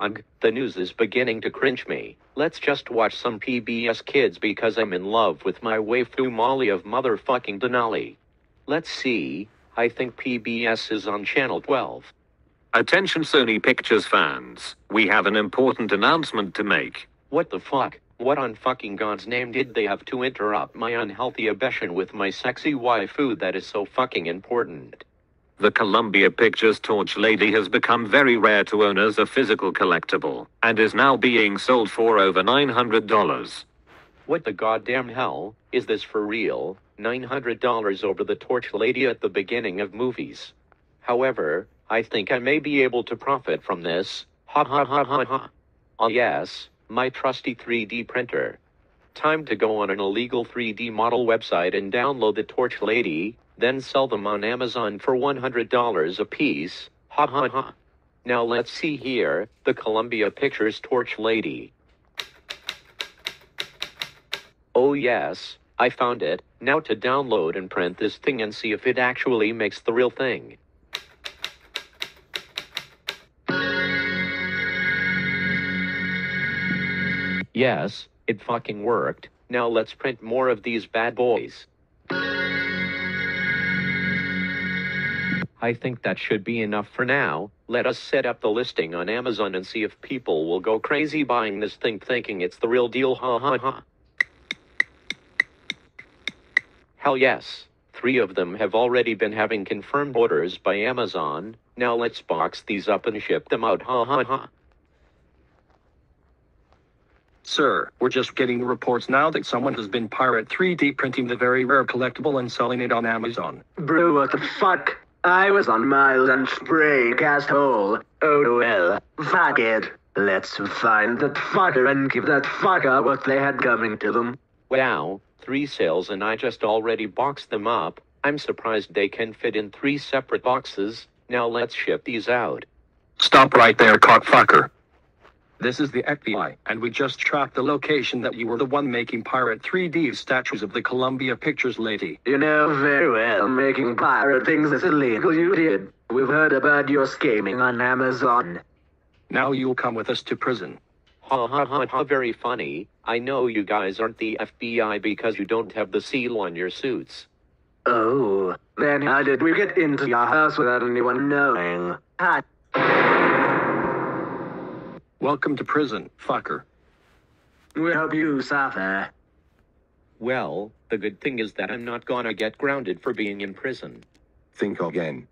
Ugh, the news is beginning to cringe me. Let's just watch some PBS Kids because I'm in love with my waifu Molly of motherfucking Denali. Let's see, I think PBS is on channel 12. Attention Sony Pictures fans, we have an important announcement to make. What the fuck? What on fucking God's name did they have to interrupt my unhealthy obsession with my sexy waifu that is so fucking important? The Columbia Pictures Torch Lady has become very rare to owners a physical collectible, and is now being sold for over $900. What the goddamn hell? Is this for real? $900 over the torch lady at the beginning of movies. However, I think I may be able to profit from this. Ha ha ha ha ha. Ah yes, my trusty 3D printer. Time to go on an illegal 3D model website and download the torch lady, then sell them on Amazon for $100 a piece. Ha ha ha. Now let's see here, the Columbia Pictures Torch Lady. Oh yes, I found it. Now to download and print this thing and see if it actually makes the real thing. Yes, it fucking worked. Now let's print more of these bad boys. I think that should be enough for now. Let us set up the listing on Amazon and see if people will go crazy buying this thing thinking it's the real deal. Ha ha ha. Hell yes. Three of them have already been having confirmed orders by Amazon. Now let's box these up and ship them out. Ha ha ha. Sir, we're just getting reports now that someone has been pirate 3D printing the very rare collectible and selling it on Amazon. Bro, what the fuck? I was on my lunch break, asshole. Oh well, fuck it. Let's find that fucker and give that fucker what they had coming to them. Wow, three sales and I just already boxed them up. I'm surprised they can fit in three separate boxes. Now let's ship these out. Stop right there, cockfucker. This is the FBI, and we just tracked the location that you were the one making pirate 3D statues of the Columbia Pictures lady. You know very well making pirate things is illegal, you did. We've heard about your scheming on Amazon. Now you'll come with us to prison. Ha ha ha ha, very funny. I know you guys aren't the FBI because you don't have the seal on your suits. Oh, then how did we get into your house without anyone knowing? Hot. Welcome to prison, fucker. We hope you suffer. Well, the good thing is that I'm not gonna get grounded for being in prison. Think again.